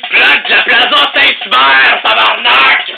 Prends de la plaza Saint-Hubert, tabarnak!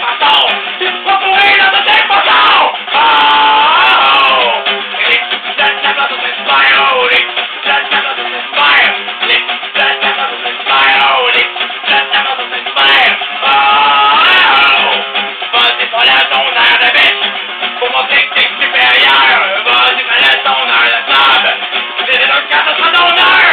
pasado, disminuir. Oh, the fire, the fire, the fire, the fire. Oh, vas-y pour la zone à table, j'ai des locales à son honneur.